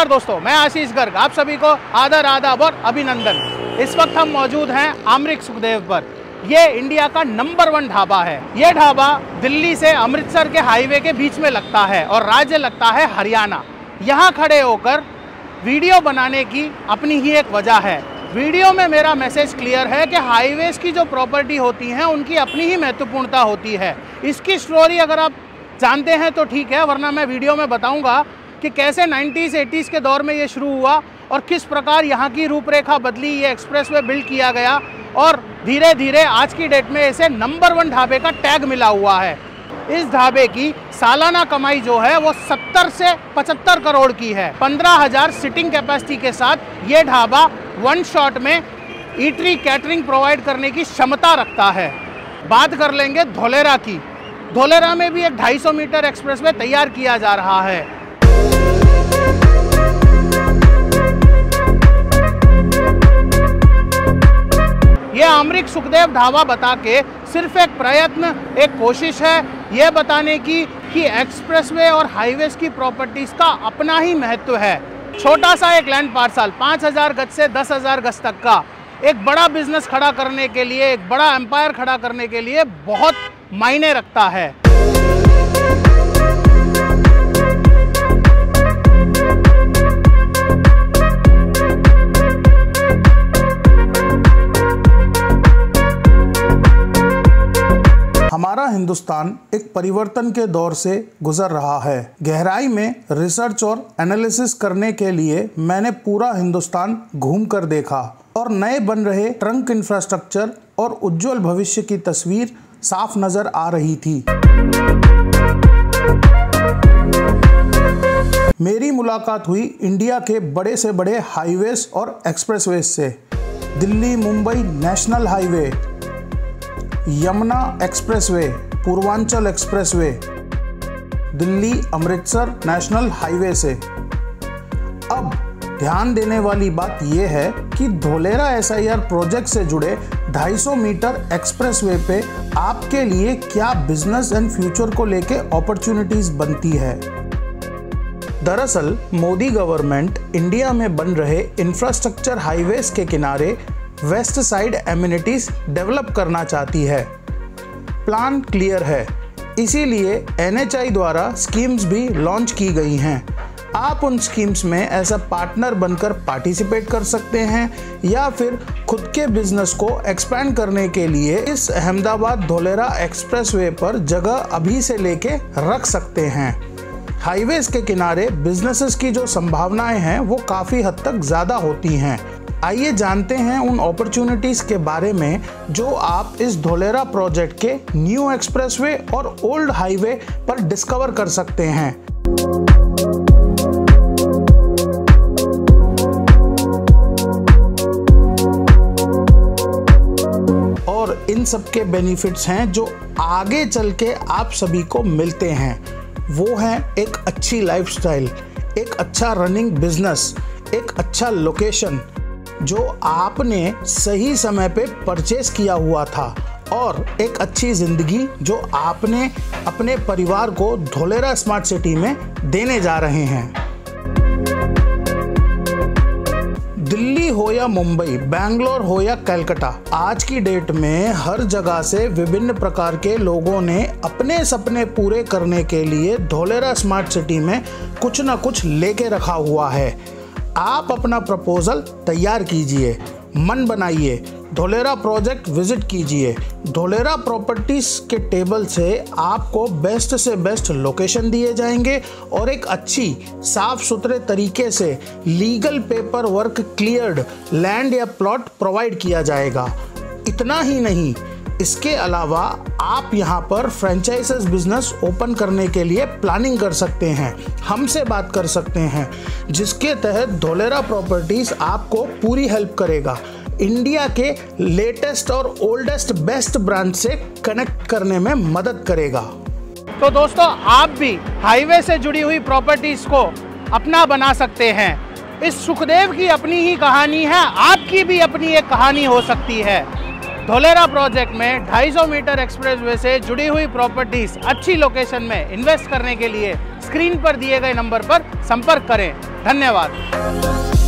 नमस्कार दोस्तों, मैं आशीष गर्ग, आप सभी को आदर, आदाब और अभिनंदन। इस वक्त हम मौजूद हैं आमरिक सुखदेव पर। ये इंडिया का नंबर वन ढाबा है। ये ढाबा दिल्ली से अमृतसर के हाईवे के बीच में लगता है और राज्य लगता है हरियाणा। यहाँ खड़े होकर वीडियो बनाने की अपनी ही एक वजह है। वीडियो में मेरा मैसेज क्लियर है कि हाईवेज की जो प्रॉपर्टी होती हैं, उनकी अपनी ही महत्वपूर्णता होती है। इसकी स्टोरी अगर आप जानते हैं तो ठीक है, वरना मैं वीडियो में बताऊँगा कि कैसे 90s 80s के दौर में ये शुरू हुआ और किस प्रकार यहाँ की रूपरेखा बदली ये एक्सप्रेसवे बिल्ड किया गया और धीरे धीरे आज की डेट में इसे नंबर वन ढाबे का टैग मिला हुआ है। इस ढाबे की सालाना कमाई जो है वो 70 से 75 करोड़ की है। 15,000 सिटिंग कैपेसिटी के साथ ये ढाबा वन शॉट में ईटरी कैटरिंग प्रोवाइड करने की क्षमता रखता है। बात कर लेंगे धोलेरा की। धोलेरा में भी एक 250 मीटर एक्सप्रेसवे तैयार किया जा रहा है। सुखदेव ढाबा बता के सिर्फ़ एक प्रयत्न, एक कोशिश है ये बताने की कि एक्सप्रेसवे और हाईवेज की प्रॉपर्टीज़ का अपना ही महत्व है। छोटा सा एक लैंड पार्सल 5000 गज से 10000 गज तक का। एक बड़ा बिज़नेस खड़ा करने के लिए, एक बड़ा एम्पायर खड़ा करने के लिए बहुत मायने रखता है। हमारा हिंदुस्तान एक परिवर्तन के दौर से गुजर रहा है। गहराई में रिसर्च और एनालिसिस करने के लिए मैंने पूरा हिंदुस्तान घूम कर देखा और नए बन रहे ट्रंक इंफ्रास्ट्रक्चर और उज्जवल भविष्य की तस्वीर साफ़ नज़र आ रही थी। मेरी मुलाकात हुई इंडिया के बड़े से बड़े हाईवेज और एक्सप्रेसवेज से। Delhi Mumbai national highway. Yamuna expressway, Purvanchal expressway, Delhi Amritsar national highway से। अब ध्यान देने वाली बात यह है कि धोलेरा एसआईआर प्रोजेक्ट से जुड़े 250 मीटर एक्सप्रेसवे पे आपके लिए क्या बिज़नेस एंड फ्यूचर को लेके अपॉर्चुनिटीज़ बनती है? दरअसल, मोदी गवर्नमेंट इंडिया में बन रहे इंफ्रास्ट्रक्चर हाईवेज के किनारे वेस्ट साइड एम्यूनिटीज डेवलप करना चाहती है। प्लान क्लियर है। इसीलिए एनएचआई द्वारा स्कीम्स भी लॉन्च की गई हैं। आप उन स्कीम्स में एज अ पार्टनर बनकर पार्टिसिपेट कर सकते हैं या फिर खुद के बिज़नेस को एक्सपैंड करने के लिए इस अहमदाबाद धोलेरा एक्सप्रेसवे पर जगह अभी से लेके रख सकते हैं। हाईवेज के किनारे बिजनेसेस की जो संभावनाएँ हैं वो काफ़ी हद तक ज़्यादा होती हैं। आइए जानते हैं उन अपॉर्चुनिटीज़ के बारे में जो आप इस धोलेरा प्रोजेक्ट के न्यू एक्सप्रेसवे और ओल्ड हाईवे पर डिस्कवर कर सकते हैं। और इन सब के बेनिफिट्स हैं जो आगे चल के आप सभी को मिलते हैं। वो हैं एक अच्छी लाइफस्टाइल, एक अच्छा रनिंग बिज़नेस एक अच्छा लोकेशन जो आपने सही समय पे परचेस किया हुआ था और एक अच्छी ज़िंदगी जो आपने अपने परिवार को धोलेरा स्मार्ट सिटी में देने जा रहे हैं। दिल्ली हो या मुंबई, बैंगलोर हो या कलकत्ता, आज की डेट में हर जगह से विभिन्न प्रकार के लोगों ने अपने सपने पूरे करने के लिए धोलेरा स्मार्ट सिटी में कुछ ना कुछ लेके रखा हुआ है। आप अपना प्रपोजल तैयार कीजिए, मन बनाइए, धोलेरा प्रोजेक्ट विज़िट कीजिए। धोलेरा प्रॉपर्टीज़ के टेबल से आपको बेस्ट से बेस्ट लोकेशन दिए जाएँगे और एक अच्छी साफ़ सुथरे तरीके से legal paper work cleared land या प्लॉट प्रोवाइड किया जाएगा। इतना ही नहीं इसके अलावा आप यहाँ पर फ्रेंचाइजेस बिज़नेस ओपन करने के लिए प्लानिंग कर सकते हैं, हमसे बात कर सकते हैं, जिसके तहत धोलेरा प्रॉपर्टीज़ आपको पूरी हेल्प करेगा। इंडिया के लेटेस्ट और ओल्डेस्ट बेस्ट ब्रांड से कनेक्ट करने में मदद करेगा। तो दोस्तों, आप भी हाईवे से जुड़ी हुई प्रॉपर्टीज़ को अपना बना सकते हैं। इस सुखदेव की अपनी ही कहानी है, आपकी भी अपनी एक कहानी हो सकती है। धोलेरा प्रोजेक्ट में 250 मीटर एक्सप्रेसवे से जुड़ी हुई प्रॉपर्टीज़ अच्छी लोकेशन में इन्वेस्ट करने के लिए स्क्रीन पर दिए गए नंबर पर संपर्क करें। धन्यवाद।